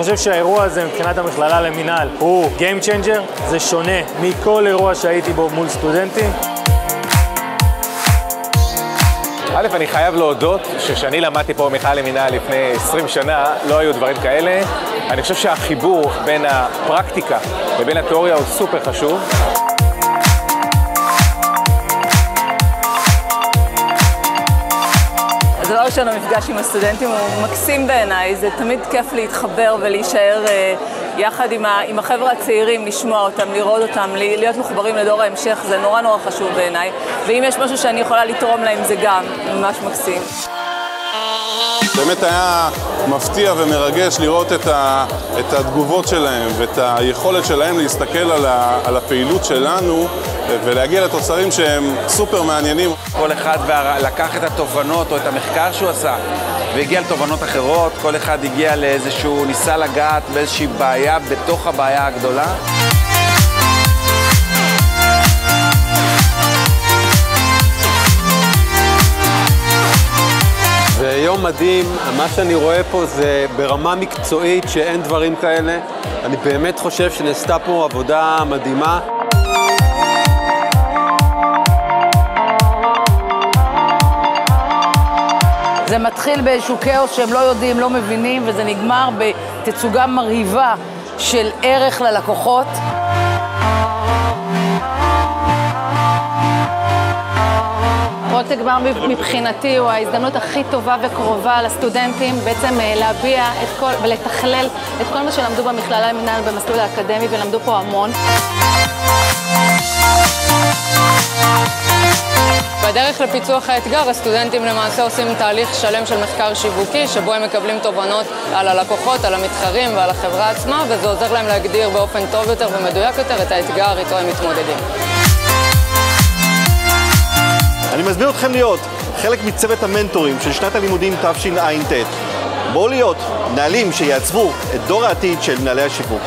חושב שהאירוע הזה מבחינת המכללה למינהל הוא Game Changer, זה שונה מכל אירוע שהייתי בו מול סטודנטים. א', אני חייב להודות שכשאני למדתי פה במכלל למינהל לפני 20 שנה, לא היו דברים כאלה. אני חושב שהחיבור בין הפרקטיקה ובין התיאוריה הוא סופר חשוב. הדבר הראשון, המפגש עם הסטודנטים הוא מקסים בעיניי, זה תמיד כיף להתחבר ולהישאר אה, יחד עם, ה, עם החבר'ה הצעירים, לשמוע אותם, לראות אותם, להיות מחוברים לדור ההמשך, זה נורא נורא חשוב בעיניי, ואם יש משהו שאני יכולה לתרום להם זה גם ממש מקסים. באמת היה מפתיע ומרגש לראות את, ה, את התגובות שלהם ואת היכולת שלהם להסתכל על, ה, על הפעילות שלנו ולהגיע לתוצרים שהם סופר מעניינים. כל אחד לקח את התובנות או את המחקר שהוא עשה והגיע לתובנות אחרות, כל אחד הגיע לאיזשהו, ניסה לגעת באיזושהי בעיה בתוך הבעיה הגדולה. מדהים, מה שאני רואה פה זה ברמה מקצועית שאין דברים כאלה. אני באמת חושב שנעשתה פה עבודה מדהימה. זה מתחיל באיזשהו כאוס שהם לא יודעים, לא מבינים, וזה נגמר בתצוגה מרהיבה של ערך ללקוחות. הגמר מבחינתי הוא ההזדמנות הכי טובה וקרובה לסטודנטים בעצם אה, להביע את כל, ולתכלל את כל מה שלמדו במכללה למינהל במסלול האקדמי ולמדו פה המון. בדרך לפיצוח האתגר, הסטודנטים למעשה עושים תהליך שלם של מחקר שיווקי, שבו הם מקבלים תובנות על הלקוחות, על המתחרים ועל החברה עצמה, וזה עוזר להם להגדיר באופן טוב יותר ומדויק יותר את האתגר איתו הם מתמודדים. מזמין אתכם להיות חלק מצוות המנטורים של שנת הלימודים תשע"ט. בואו להיות מנהלים שיעצבו את דור העתיד של מנהלי השיווק.